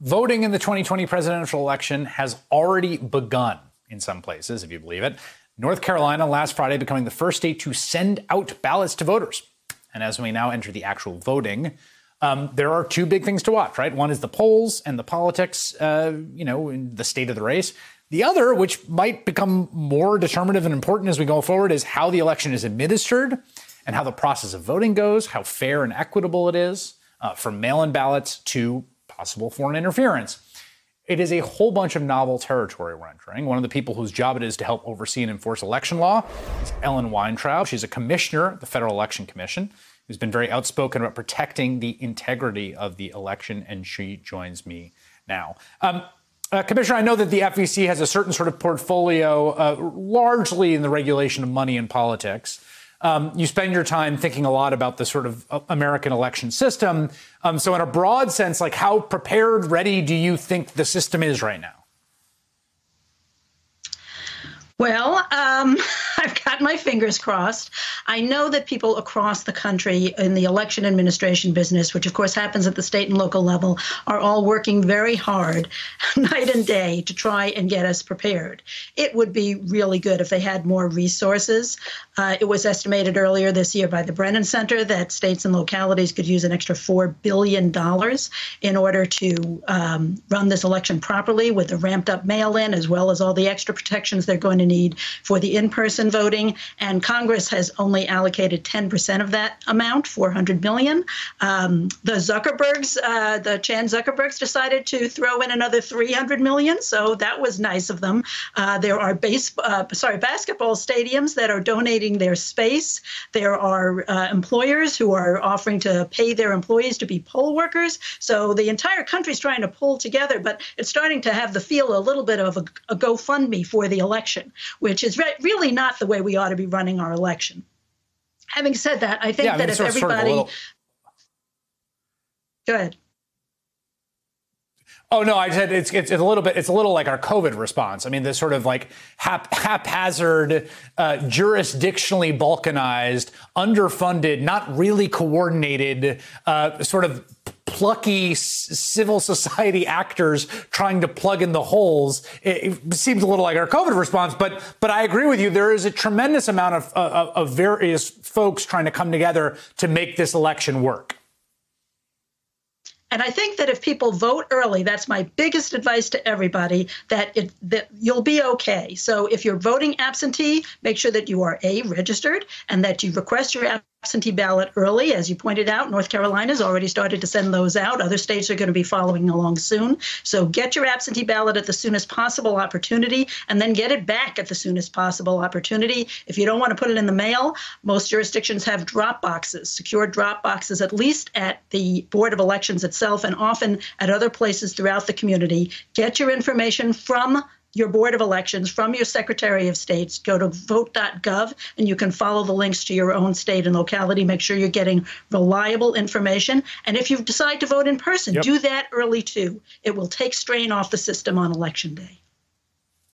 Voting in the 2020 presidential election has already begun in some places, if you believe it. North Carolina last Friday becoming the first state to send out ballots to voters. And as we now enter the actual voting, um, there are two big things to watch, right? One is the polls and the politics, uh, you know, in the state of the race. The other, which might become more determinative and important as we go forward, is how the election is administered and how the process of voting goes, how fair and equitable it is, uh, from mail in ballots to possible foreign interference. It is a whole bunch of novel territory we're entering. One of the people whose job it is to help oversee and enforce election law is Ellen Weintraub. She's a commissioner at the Federal Election Commission who's been very outspoken about protecting the integrity of the election, and she joins me now. Um, uh, Commissioner, I know that the FEC has a certain sort of portfolio, uh, largely in the regulation of money and politics. Um, you spend your time thinking a lot about the sort of uh, American election system. Um, so, in a broad sense, like how prepared, ready do you think the system is right now? Well, um, I've got my fingers crossed. I know that people across the country in the election administration business, which of course happens at the state and local level, are all working very hard night and day to try and get us prepared. It would be really good if they had more resources. Uh, it was estimated earlier this year by the Brennan Center that states and localities could use an extra $4 billion in order to um, run this election properly with the ramped up mail in as well as all the extra protections they're going to need for the in person voting. And Congress has only allocated 10% of that amount, 400 million. Um, the Zuckerbergs, uh, the Chan Zuckerbergs decided to throw in another 300 million. So that was nice of them. Uh, there are base, uh, sorry, basketball stadiums that are donating their space. There are uh, employers who are offering to pay their employees to be poll workers. So the entire country is trying to pull together, but it's starting to have the feel a little bit of a, a GoFundMe for the election which is re- really not the way we ought to be running our election. Having said that, I think yeah, I mean, that if everybody. Sort of little... Go ahead. Oh no, I said it's, it's, it's a little bit. It's a little like our COVID response. I mean, this sort of like hap, haphazard, uh, jurisdictionally balkanized, underfunded, not really coordinated, uh, sort of plucky civil society actors trying to plug in the holes. It, it, seems a little like our COVID response, but but I agree with you. There is a tremendous amount of, of, of various folks trying to come together to make this election work. And I think that if people vote early, that's my biggest advice to everybody that it that you'll be okay. So if you're voting absentee, make sure that you are a registered and that you request your absentee ballot early. As you pointed out, North Carolina's already started to send those out. Other states are going to be following along soon. So get your absentee ballot at the soonest possible opportunity and then get it back at the soonest possible opportunity. If you don't want to put it in the mail, most jurisdictions have drop boxes, secure drop boxes, at least at the Board of Elections itself and often at other places throughout the community. Get your information from your Board of Elections from your Secretary of States. Go to vote.gov and you can follow the links to your own state and locality. Make sure you're getting reliable information. And if you decide to vote in person, yep. do that early too. It will take strain off the system on election day.